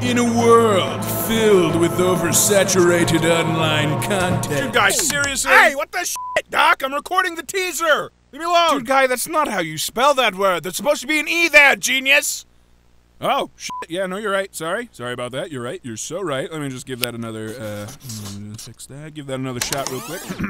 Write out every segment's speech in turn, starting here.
In a world filled with oversaturated online content. DudeGuy, seriously? Hey, what the shit, Doc? I'm recording the teaser. Leave me alone. DudeGuy, that's not how you spell that word. There's supposed to be an E there, genius. Oh, shit. Yeah, no, you're right. Sorry. Sorry about that. You're right. You're so right. Let me just give that another, uh, fix that. Give that another shot real quick.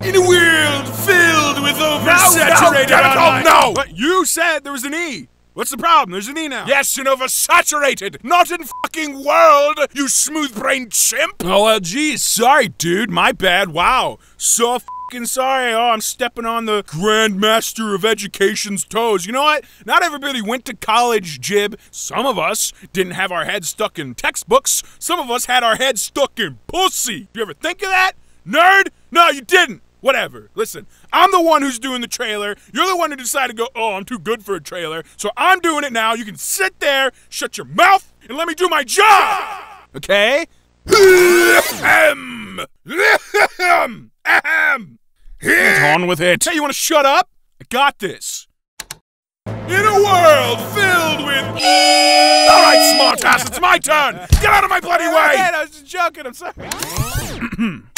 In a world filled with oversaturated no, no, online... Oh, no! What, you said there was an E. What's the problem? There's an E now. Yes, an oversaturated, not in fucking world, you smooth-brained chimp. Oh, well, geez. Sorry, dude. My bad. Wow. So fucking sorry. Oh, I'm stepping on the Grandmaster of Education's toes. You know what? Not everybody went to college, Jib. Some of us didn't have our heads stuck in textbooks. Some of us had our heads stuck in pussy. You ever think of that? Nerd? No, you didn't. Whatever. Listen, I'm the one who's doing the trailer. You're the one who decided to go, oh, I'm too good for a trailer. So I'm doing it now. You can sit there, shut your mouth, and let me do my job. Okay? Ahem. Ahem. Ahem. Get on with it. Hey, you want to shut up? I got this. In a world filled with. All right, smartass, it's my turn. Get out of my bloody way. I was just joking. I'm sorry.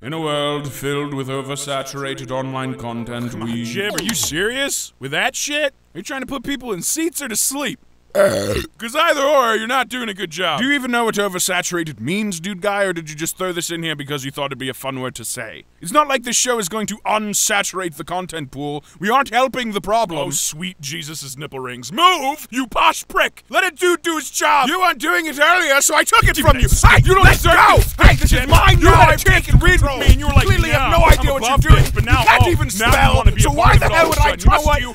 In a world filled with oversaturated online content, we. Jib, are you serious? With that shit? Are you trying to put people in seats or to sleep? Because either or, you're not doing a good job. Do you even know what oversaturated means, DudeGuy, or did you just throw this in here because you thought it'd be a fun word to say? It's not like this show is going to unsaturate the content pool. We aren't helping the problem. Oh, sweet Jesus' nipple rings. Move, you posh prick! Let a dude do his job! You weren't doing it earlier, so I took it from you! Hey, you don't let deserve go! this. Hey, this is mine You now! had a I've chance to read with me, and you were like, Clearly "Yeah, have no I'm idea what you're doing. this," but now, you can't oh, even now spell, so why the hell would I trust. You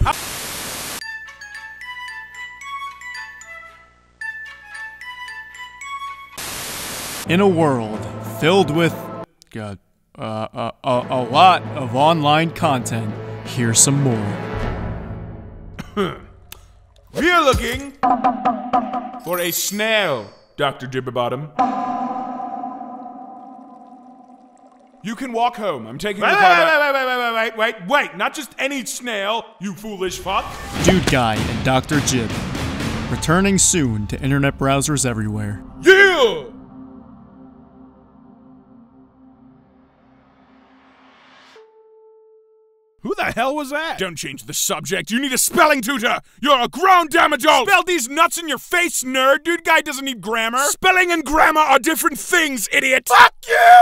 In a world filled with God, uh, uh, a, a lot of online content, here's some more. We're looking for a snail, Dr. Jibberbottom. You can walk home. I'm taking Wait, the wait, car wait, back. wait, wait, wait, wait, wait. Wait, wait, not just any snail, you foolish fuck. DudeGuy and Dr. Jib. Returning soon to internet browsers everywhere. Yeah! Who the hell was that? Don't change the subject. You need a spelling tutor. You're a grown damn adult. Spell these nuts in your face, nerd. DudeGuy doesn't need grammar. Spelling and grammar are different things, idiot. Fuck you!